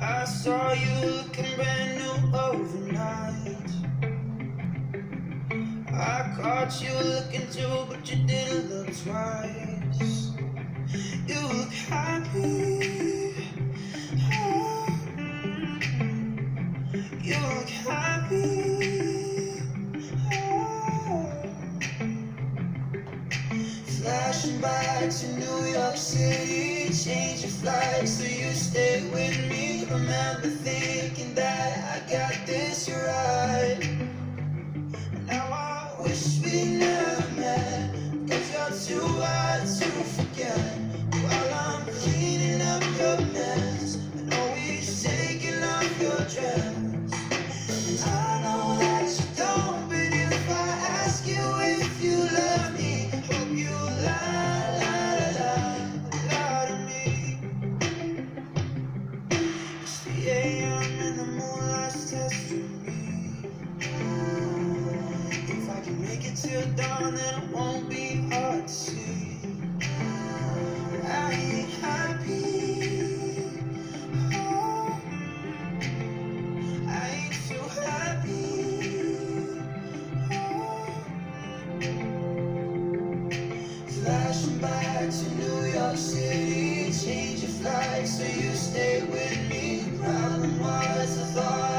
I saw you looking brand new overnight. I caught you looking too, but you didn't look twice. You look happy. You look happy. Flashing back to New York City, change your flight so you. Remember thinking that I got this right. Now I wish we never met, cause you're too hard to forget. While I'm cleaning up your mess, and always taking off your dress. It won't be hard to see. I ain't happy. Oh, I ain't too happy. Flashing back to New York City, change your so you stay with me. Problem was, thought